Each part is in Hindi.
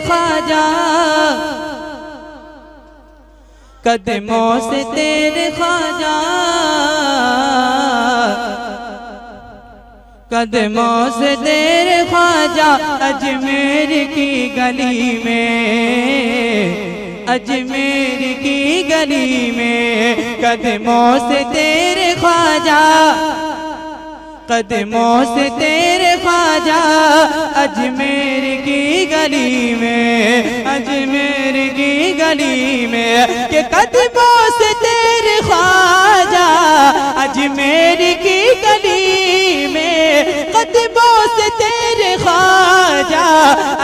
ख्वाजा। कदमों से तेरे ख्वाजा। कदमों से तेरे ख्वाजा, अजमेर की गली में। अजमेर की गली में। कदमों से तेरे ख्वाजा। कदमों से तेरे ख्वाजा अजमेर की गली में, अजमेर की गली में, के कदमों से तेरे ख्वाजा अजमेर की गली में, कदमों से तेरे ख्वाजा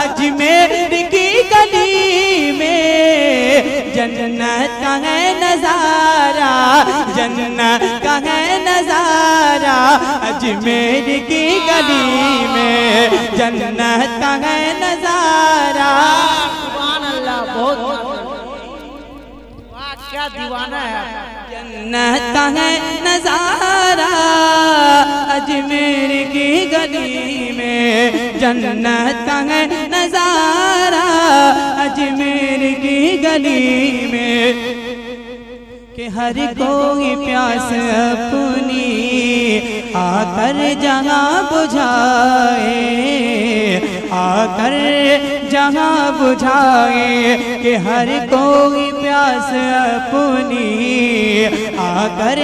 अजमेर की गली में। जन्नत का है नज़ारा, जन्नत का है अजमेर की गली में जन्नत का है नज़ारा। सुभान अल्लाह बहुत क्या दीवाना है जन्नत है नज़ारा। अजमेर की गली में जन्नत है नज़ारा। अजमेर की गली में कि हर कोई प्यास अपनी आकर जहाँ बुझाए, आकर जहाँ बुझाए कि हर कोई प्यास अपनी, आकर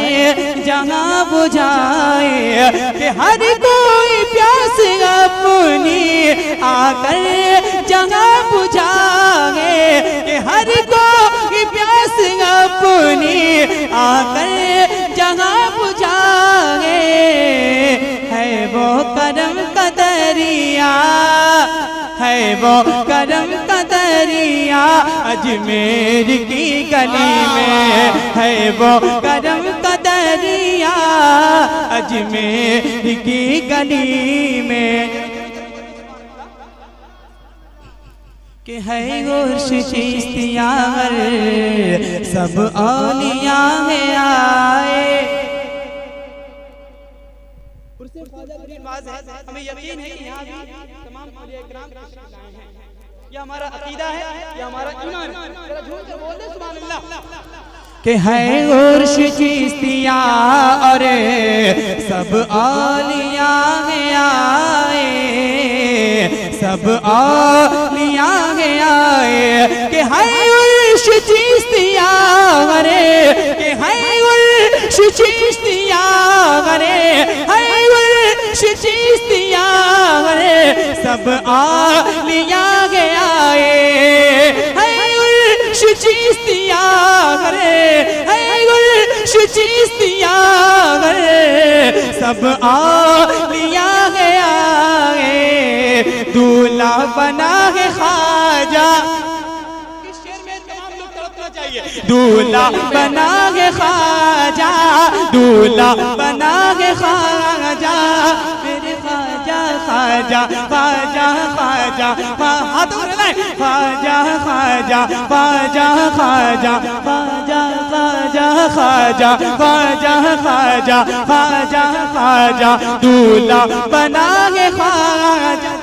जहाँ बुझाए कि हर कोई प्यास अपनी, आकर जहाँ बुझाए कि हर कोई प्यास अपनी, आकर जहाँ बुझाए। वो करम का दरिया है वो करम का दरिया अजमेर की गली में, है वो करम का दरिया अजमेर की गली में। कि है गुर्श चिश्तियार सब औलिया है आए। हमें यकीन है कि यहाँ भी तमाम हैं। ये हमारा अकीदा है ये हमारा ईमान जरा झूम कर बोल दे सुभान अल्लाह कि है उर्श चिश्तिया और सब औलिया है आए सब औलिया आए। के है उर्श चिश्तिया अरे के है उर्श चिश्तिया अरे है बख्शिश सब आ लिया गया है। चीज़ है सब आ लिया गया है। दूल्हा बना है खाजा दूल्हा बना दूल्हा बना है खाजा मेरे खाजा खाजा खाजा खाजा खा- हाथ खाजा खाजा खाजा खाजा खाजा खाजा खाजा खाजा खाजा खाजा खाजा दूल्हा बना है खाजा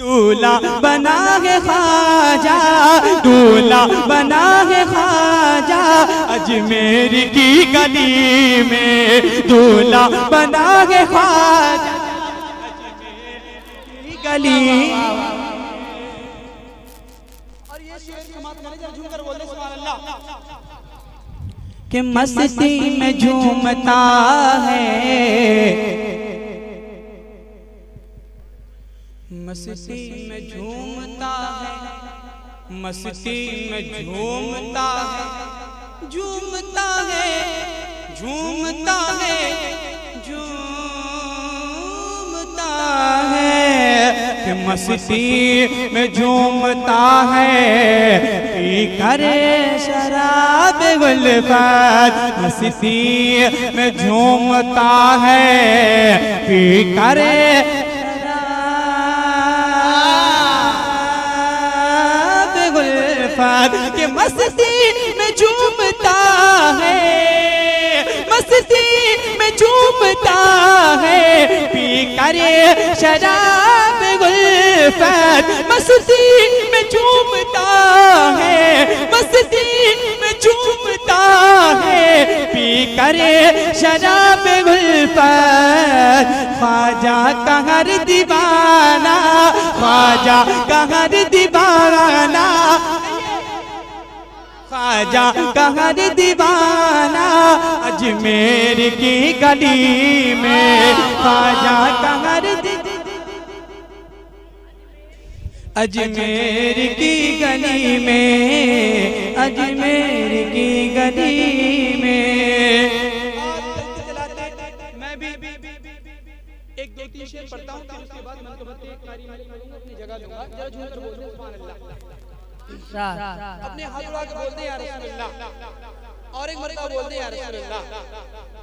दूल्हा बना है खाजा दूल्हा बना है खाजा अजमेर की गली में दूल्हा बना की गली और ये शेर समाप्त मस्ती में झूमता है। मस्ती में झूमता है। मस्ती में झूमता है। झूमता है झूमता है झूमता है मस्ती में झूमता है। पी करे शराब गुलफात मस्ती में झूमता है पी करे गुलफात के मस्ती में झूमता है। मस्ती में झूमता है। पी करे शराब गुल गुलफैद मस्ती में झूमता है। मस्ती में झूमता है। पी करे शराब गुलफैद ख्वाजा का हर दीवाना। ख्वाजा का हर दीवाना। ख्वाजा का हर दीवाना, अजमेर की गली में। ख्वाजा का हर दी- अजमेर की गली में, अजमेर की गली में। एक दो तीन शेर पढ़ता हूँ उसके बाद मन को अपनी जगह दूँगा। जरा झूम कर बोल दो, सुभान अल्लाह। अपने हाथ उठा के बोलते हैं और एक मरतबा बोलते हैं